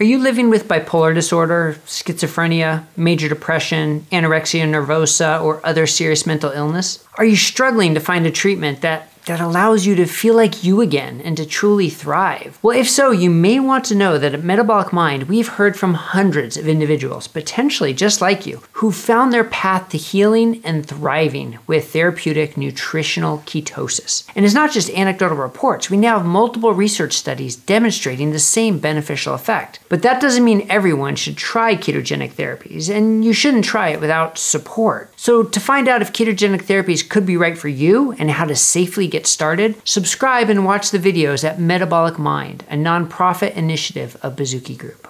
Are you living with bipolar disorder, schizophrenia, major depression, anorexia nervosa, or other serious mental illness? Are you struggling to find a treatment that that allows you to feel like you again and to truly thrive? Well, if so, you may want to know that at Metabolic Mind, we've heard from hundreds of individuals, potentially just like you, who found their path to healing and thriving with therapeutic nutritional ketosis. And it's not just anecdotal reports, we now have multiple research studies demonstrating the same beneficial effect. But that doesn't mean everyone should try ketogenic therapies, and you shouldn't try it without support. So, to find out if ketogenic therapies could be right for you and how to safely get started, subscribe and watch the videos at Metabolic Mind, a nonprofit initiative of Baszucki Group.